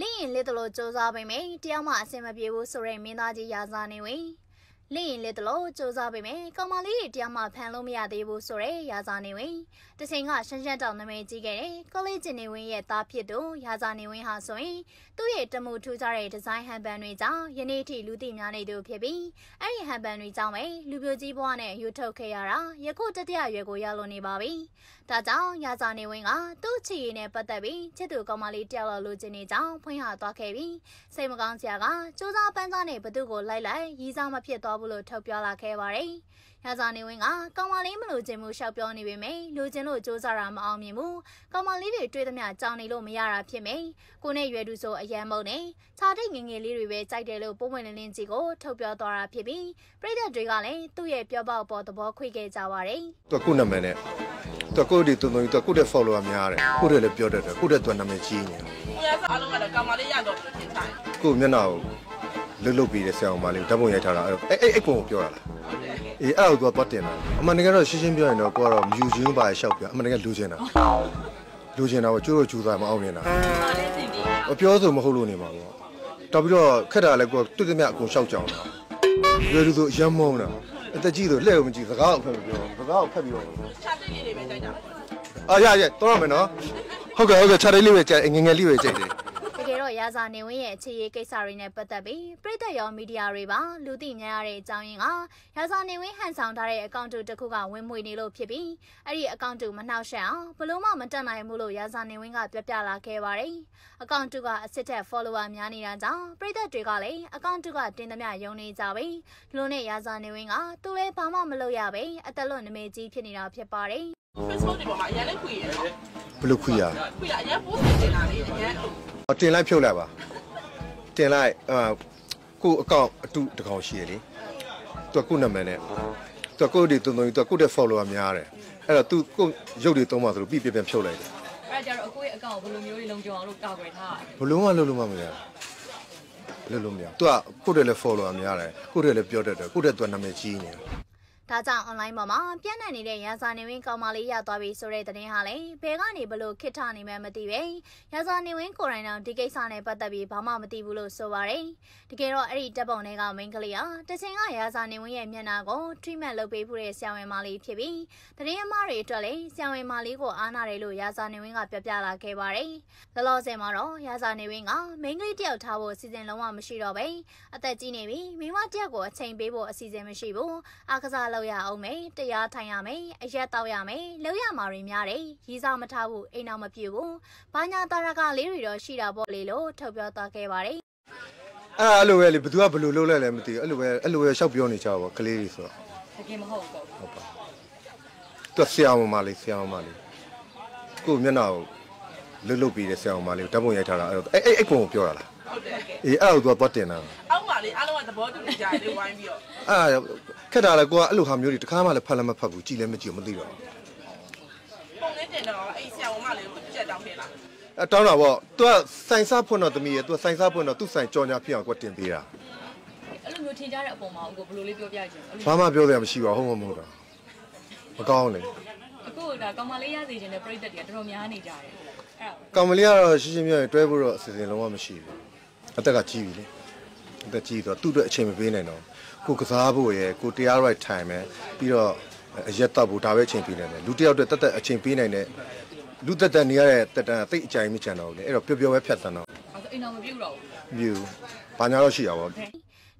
လင့်ရင်လက်တလို့စူးစမ်းပေမယ့်တယောက်မှအဆင်မပြေဘူးဆိုတဲ့မင်းသားကြီးရာဇာနေဝင် လင့်ရင်လက်တလို့စူးစမ်းပေမယ့်ကောင်မလေးတွေတယောက်မှဖန်လို့မရသေးဘူးဆိုတဲ့ရာဇာနေဝင်တချိန်ကရှမ်းရှမ်းတောင်နာမည်ကြီးခဲ့တဲ့ကောလိပ်ကျင်နေဝင်ရဲ့သားဖြစ်သူရာဇာနေဝင်ဟာဆိုရင်သူ့ရဲ့တမှုထူးခြားတဲ့ဒီဇိုင်းဟန်ပန်တွေကြောင့်ယနေ့ထိလူသိများနေသူဖြစ်ပြီးအဲ့ဒီဟန်ပန်တွေကြောင့်ပဲလူပြိုကြီးဘဝနဲ့ယူထုတ်ခဲ့ရတာယခုတတိယရွယ်ကိုရောက်လွန်နေပါပြီ။ဒါကြောင့်ရာဇာနေဝင်ကသူ့ချီရည်နဲ့ပတ်သက်ပြီးချစ်သူကောင်မလေးတယောက်လောက်လိုချင်နေကြောင်းဖွင့်ဟသွားခဲ့ပြီးစိတ်မကောင်းစရာကစူးစမ်းပန်းစားနဲ့ဘသူကိုလိုက်လိုက်ရီးစားမဖြစ်သွားဘူးလို့ထုတ်ပြောလာခဲ့ပါတယ်။ရာဇာနေဝင်းကကောင်မလေးမလို့ခြင်းမှုရှောက်ပြောနေပေမယ့်လူချင်းလို့စူးစမ်းတာမအောင်မြင်ဘူး။ကောင်မလေးတွေတွေ့သမျှကြောင်နေလို့မရတာဖြစ်မယ်။ကိုနဲ့ရွယ်သူဆိုအရန်မုံနဲ့ခြာတိတ်ငငယ်လေးတွေပဲကြိုက်တယ်လို့ပုံမှန်လင်းလင်းကြီးကိုထုတ်ပြောသွားတာဖြစ်ပြီးပြည်သက်တွေကလည်းသူ့ရဲ့ပြောပေါက်ပေါ်သဘောခွေခဲ့ကြပါတယ်။သူကကိုယ့်နာမည်နဲ့သူကကိုယ့်ဒီတုံတုံကြီးသူကကိုယ့်တဲ့ follower များတယ်ကိုယ့်တဲ့လည်းပြောတတ်တယ်ကိုယ့်တဲ့သူကနာမည်ကြီးနေတယ်ကိုရစားအလုံးကတော့ကောင်မလေးရတော့ပြင်ချင်တယ်ကိုယ့်မျက်နှာကို လွတ်လွတ်ပြီးတဲ့ဆရာအောင်မလေးကိုဓာတ်ပုံရိုက်ထားတာအဲ့အဲ့အဲ့ပုံကိုပြောရလားအေးအဲ့ဒါကိုသူကသွားတင်တာအမှန်တကယ်တော့ရှင်းရှင်းပြောရင်တော့ကိုကတော့မြူချင်းပါရှောက်ပြအမှန်တကယ်လူချင်တာလူချင်တာကိုကျိုးတို့ကျူးသားမအောင်မြင်တာ။အားလေးစင်ပြီးအပြောဆိုမဟုတ်လို့နေမှာပေါ့တော်ပြီးတော့ခက်တာလည်းကိုကတွေ့သမျှအကုန်ရှောက်ကြောင်တာရွယ်လူဆိုအရမ်းမုန်းတာအသက်ကြီးဆိုလှဲ့ကိုမကြည့်စကားကိုဖက်မပြောစကားကိုဖက်ပြီးတော့ချာတိတ်လေးတွေပဲကြိုက်တာပေါ့အာရရတော့ရမယ်နော်ဟုတ်ကဲ့ဟုတ်ကဲ့ခြားလေးလေးပဲကြိုက်ငယ်ငယ်လေးပဲကြိုက်တယ်တကယ်တော့ ရာဇာနေဝင်းရဲ့အခြေရေးကိစ္စတွေနဲ့ပတ်သက်ပြီးပြည်သက်ရောမီဒီယာတွေပါလူသိများရတဲ့အကြောင်းရင်းကရာဇာနေဝင်းဟန်ဆောင်ထားတဲ့အကောင့်တူတစ်ခုကဝင်မွေနေလို့ဖြစ်ပြီးအဲ့ဒီအကောင့်တူမနှောက်ယှက်အောင်ဘလို့မှမတက်နိုင်ဘူးလို့ရာဇာနေဝင်းကပြောပြလာခဲ့ပါတယ်။အကောင့်တူကအစ်စ်တက် follower များနေတာကြောင့်ပြည်သက်တွေကလည်းအကောင့်တူကတင်သမျှယုံနေကြပြီ။လူနဲ့ရာဇာနေဝင်းကသူလည်းဘာမှမလုပ်ရပဲအသက်လွတ်နမေကြီးဖြစ်နေတာဖြစ်ပါတယ်။ Facebook တွေပေါ်မှာအရင်လည်းခွေရနော်ဘယ်လိုခွေရ။ခွေရအရင် post တင်လာလေအရင် တင်လိုက်ဖြုတ်လိုက်ပါတင်လိုက်အာကိုအကောင့်အတူတကောင်ရှိရလေသူကကိုနာမည်နဲ့သူကကိုတွေတုံတုံသူကကိုတဲ့ follower များတယ်အဲ့တော့သူကိုရုပ်တွေသုံးပါဆိုလို့ပြပြပြန်ဖြုတ်လိုက်တယ်အဲ့ကြတော့အကိုရဲ့အကောင့်ဘယ်လိုမျိုးတွေလုံခြုံအောင်လို့ကာကွယ်ထားရလဲဘလုံးမလုံးလုံးမမရဘူးလုံးလုံးမရဘူးသူကကိုတဲ့လည်း follower များတယ်ကိုတဲ့လည်းပြောတတ်တယ်ကိုတဲ့သူကနာမည်ကြီးနေတယ် ဒါကြောင့် online ပေါ်မှာပြန့်နှံ့နေတဲ့ရာဇာနေဝင်းကောင်မလေးရသွားပြီဆိုတဲ့သတင်းဟာလည်းဘယ်ကနေဘလို့ခစ်ထနေမှမသိပဲရာဇာနေဝင်းကိုယ်တိုင်တော့ဒီကိစ္စနဲ့ပတ်သက်ပြီးဘာမှမသိဘူးလို့ဆိုပါတယ်တကယ်တော့အဲ့ဒီတပ်ပုံတွေကမိန်းကလေးဟာတချင်ကရာဇာနေဝင်းရဲ့မျက်နှာကို treatment လုပ်ပေးဖို့တဲ့ဆရာဝန်မလေးဖြစ်ပြီးသတင်းအမှားတွေအတွက်လည်းဆရာဝန်မလေးကိုအားနာတယ်လို့ရာဇာနေဝင်းကပြောပြလာခဲ့ပါတယ်လောလောဆယ်မှာတော့ရာဇာနေဝင်းကမိန်းကလေးတယောက်ထားဖို့အစီအစဉ်လုံးဝမရှိတော့ပဲအသက်ကြီးနေပြီမိမတယောက်ကိုအချိန်ပေးဖို့အစီအစဉ်မရှိဘူးအားကစားလုပ်ရအောင်မယ်တရားထိုင်ရမယ်အရက်တောက်ရမယ်လုပ်ရမှာတွေများတယ်ရီးစားမထားဘူးအိမ်အောင်မပြူဘူးဘာညာတာရကလေးတွေတော့ရှိတာပေါ့လေလို့ထုတ်ပြောသွားခဲ့ပါတယ်အဲ့အဲ့လိုပဲလေဘသူကဘယ်လိုလုပ်လဲလည်းမသိဘူးအဲ့လိုပဲအဲ့လိုပဲရှောက်ပြောနေကြပါကလေးတွေဆိုတော့တကယ်မဟုတ်ဘူးဟုတ်ပါသူကဆရာမမလေးဆရာမမလေးကိုမျက်နှာကိုလွတ်လွတ်ပြီးတဲ့ဆရာမလေးကိုဓာတ်ပုံရိုက်ထားတာအဲ့တော့အဲ့အဲ့အဲ့ပုံကိုပြောတာလားဟုတ်တယ်အေးအဲ့ဒါကိုသူကသွားတင်တာ။အောက်မှာလေအားလုံးကသဘောတူနေကြတယ်ဝိုင်းပြီးတော့အဲ့ဒါ ခက်တာလေကိုကအဲ့လိုဟာမျိုးတွေတခါမှလည်းဖတ်လည်းမဖတ်ဘူးကြည်လည်းမကြည့်ဘူးမသိတော့ဘူးပုံလေးတင်တော့အဲ့ဆရာဝန်မလေးကိုကြက်တောင်းခဲ့လားအဲတောင်းတာပေါ့သူကစိုင်စားဖွင့်တော့သမီးရဲ့သူကစိုင်စားဖွင့်တော့သူ့စိုင်ကြော်ညာဖြစ်အောင်ကိုတင်ပေးတာအဲ့လိုမျိုးထင်ကြတဲ့အပေါ်မှာအကိုဘယ်လိုလေးပြောပြချင်လဲဘာမှပြောစရာမရှိပါဘူးဟုတ်မဟုတ်တော့မကောင်းလေအကိုကကောင်မလေးရစေချင်တဲ့ပြိတ္တတွေကတော်တော်များနေကြတယ်အဲ့ဒါကောင်မလေးကတော့ရှင်းရှင်းပြောရင်တွဲဖို့တော့အစီအစဉ်လုံးဝမရှိဘူးအသက်ကကြီးပြီလေ အသက်ကြီးတော့သူ့အတွက်အချိန်မပေးနိုင်တော့ကိုကစားဖို့ရယ်ကိုတရား right time ပဲပြီးတော့အရက်တော့ဖို့ဒါပဲအချိန်ပေးနိုင်တယ်လူတစ်ယောက်အတွက်တက်တက်အချိန်ပေးနိုင်တဲ့လူတက်တက်နေရတဲ့တက်တန်တိတ်အကြိုင်မချန်တော့ဘူးလေအဲ့တော့ပျော်ပျော်ပဲဖြတ်တန်းတော့အဲ့ဒါအိမ်တော်မပြုတ်တော့ဘူးမြူဘာညာတော့ရှိတာပေါ့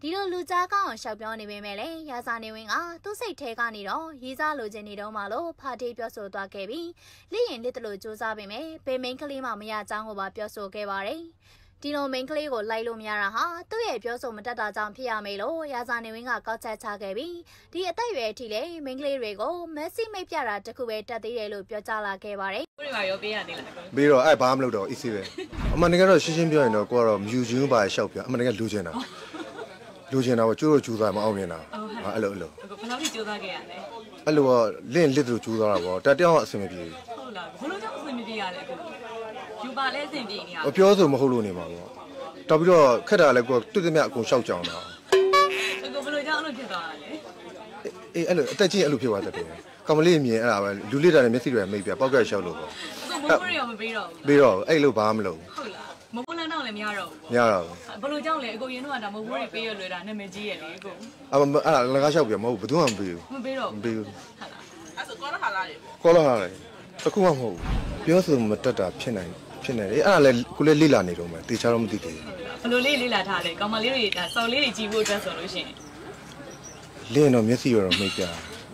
ဒီလိုလူကြားကောင်းအောင်ရှောက်ပြောနေပေမဲ့လည်းရာဇာနေဝင်းကသူ့စိတ်ထဲကနေတော့ရေးစားလိုချင်နေတော့မှလို့ဖာတီပြောဆိုသွားခဲ့ပြီးလိရင်လစ်တလို့စူးစမ်းပေမဲ့ဘယ်မိန်းကလေးမှမရချောင်းကိုပါပြောဆိုခဲ့ပါတယ် ဒီလိုမိန်းကလေးကိုလိုက်လို့မရတာဟာသူ့ရဲ့ပြောဆိုမတတ်တာကြောင့်ဖြစ်ရမေလို့ရာဇာနေဝင်းကကောက်ချက်ချခဲ့ပြီးဒီအသက်အရွယ်အထိလည်းမိန်းကလေးတွေကိုမက်ဆီမိတ်ပြတာတခုပဲတတ်သေးတယ်လို့ပြောကြားလာခဲ့ပါတယ်ကိုတွေပါရောပေးရသေးလားအကိုပြီးတော့အဲ့ဘာမှမလုပ်တော့ easy ပဲအမှန်တကယ်တော့ရှင်းရှင်းပြောရင်တော့ကိုကတော့မြူချင်းပါရှောက်ပြအမှန်တကယ်လူချင်တာလူချင်တာပေါ့ကျိုးတို့ကျူးသားမအောင်မြင်တာဟာအဲ့လိုအဲ့လိုအကိုဘယ်လောက်ထိကြိုးစားခဲ့ရလဲအဲ့လိုတော့လင့်လစ်သူကျူးသားတာပေါ့တတယောက်အဆင်မပြေဘူး ဟုတ်လားဘယ်လိုကြောင့်အဆင်မပြေရလဲအကို ယူပါလဲအဆင်ပြေနေရအပြောဆိုမဟုတ်လို့နေမှာပေါ့တော်ပြီးတော့ခက်တာလည်းကိုတွေ့သမျှအကုန်ရှောက်ကြောင်တာအကိုဘယ်လိုကြောင့်အဲ့လိုဖြစ်သွားတာလဲအေးအဲ့လိုအသက်ကြီးအဲ့လိုဖြစ်သွားတတ်တယ်ကောင်မလေးမြင်အဲ့ဒါပဲလူလစ်တာနဲ့မျက်စိတွေမိတ်ပြပောက်ကက်ရှောက်လို့ပေါ့အကိုမိုးမိုးတွေရောမပေးတော့ဘူးပြီးတော့အဲ့လိုဘာမှမလုပ်ဘူးဟုတ်လားမပွန်းလန်းတော့လည်းမရတော့ဘူးမရတော့ဘူးဘယ်လိုကြောင့်လဲအကိုရင်တော့ဒါမဟုတ်ဘူးပေးရလွယ်တာနာမည်ကြီးရလေအကိုအမအဲ့ဒါလကားလျှောက်ပြမဟုတ်ဘူးဘယ်သူမှမပေးဘူးမပေးတော့မဘူးပေးဘူးဟုတ်လားအဲ့ဆိုကောလာဟာလာတယ်ကောလာဟာလေတခုမှမဟုတ်ဘူးပြောဆိုမတက်တာဖြစ်နိုင် ဖြစ်နေတယ်အဲ့ဒါလည်းကိုလည်းလိလာနေတော့မယ်တေချာတော့မသိသေးဘူးဘယ်လိုလေးလေးလာထားလဲကောင်မလေးတွေဒါစော်လေးတွေကြည့်ဖို့အတွက်ဆိုလို့ရှိရင်လင်းတော့မျက်စိရောတော့မိတ်ပြ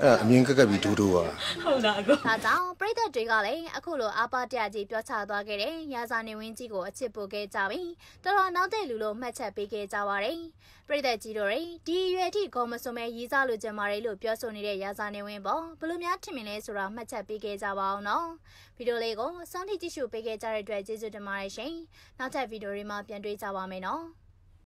အဲ့ဒါအမြင်ကက်ကက်ပြီးဒူးဒူးပါဟုတ်လားအကိုဒါကြောင့်ပရိသတ်တွေကလည်းအခုလိုအာပါတရကြီးပြောချသွားခဲ့တဲ့ရာဇာနေဝင်းကြီးကိုအချစ်ပို့ခဲ့ကြပြီးတော်တော်နောက်တဲ့လူလို့မှတ်ချက်ပေးခဲ့ကြပါတယ်ပရိသတ်ကြီးတို့တွေဒီအရွယ်ထိဂေါ်မစွန်မဲရီးစားလို့ကြံပါတယ်လို့ပြောဆိုနေတဲ့ရာဇာနေဝင်းပေါ့ဘယ်လိုများထင်မြင်လဲဆိုတာမှတ်ချက်ပေးခဲ့ကြပါအောင်နော်ဗီဒီယိုလေးကိုစောင့်ကြည့်ကြည့်ရှုပေးခဲ့ကြတဲ့အတွက်ကျေးဇူးတင်ပါတယ်ရှင်နောက်ထပ်ဗီဒီယိုတွေမှာပြန်တွေ့ကြပါမယ်နော်